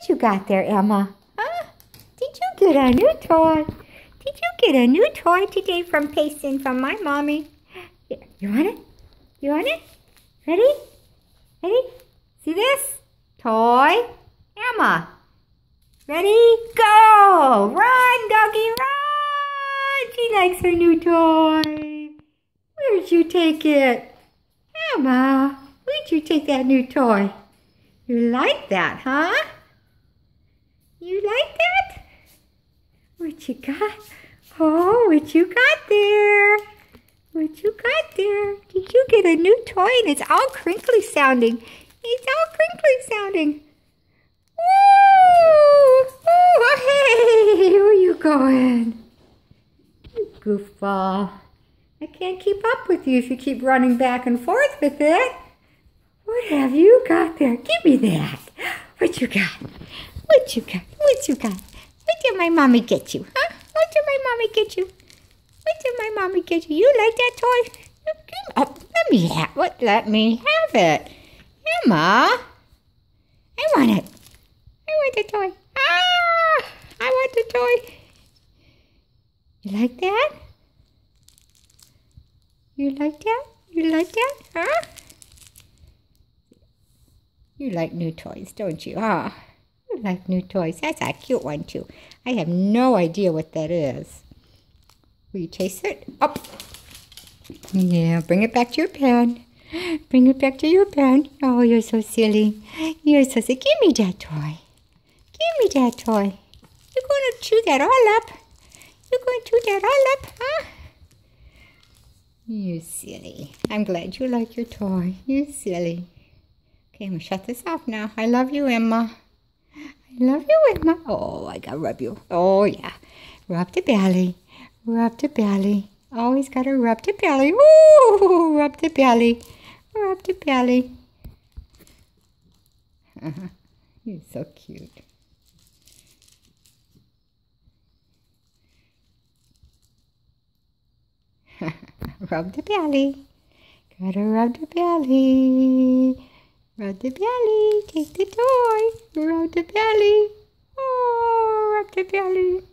What you got there, Emma? Huh? Did you get a new toy? Did you get a new toy today from Payson from my mommy? You want it? You want it? Ready? Ready? See this? Toy. Emma. Ready? Go! Run, doggy, run! She likes her new toy. Where'd you take it? Emma, where'd you take that new toy? You like that, huh? You like that? What you got? Oh, what you got there? What you got there? Did you get a new toy and it's all crinkly sounding? It's all crinkly sounding. Woo! Oh, hey! Where are you going? You goofball. I can't keep up with you if you keep running back and forth with it. What have you got there? Give me that. What you got? What you got? Got? What did my mommy get you? Huh? What did my mommy get you? What did my mommy get you? You like that toy? Oh, let me have what? Let me have it. Emma, I want it. I want the toy. Ah, I want the toy. You like that? You like that? You like that? Huh? You like new toys, don't you? You like new toys. That's a cute one, too. I have no idea what that is. Will you taste it? Up. Yeah, bring it back to your pan. Bring it back to your pan. Oh, you're so silly. You're so silly. Give me that toy. Give me that toy. You're going to chew that all up. You're going to chew that all up, huh? You silly. I'm glad you like your toy. You silly. Okay, I'm going to shut this off now. I love you, Emma. Love you, Emma. Oh, I got to rub you. Oh, yeah. Rub the belly. Rub the belly. Always got to rub the belly. Ooh, rub the belly. Rub the belly. Uh-huh. You're so cute. rub the belly. Gotta rub the belly. Rub the belly. Take the toy. Rub the belly. Oh, rub the belly. The belly.